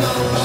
no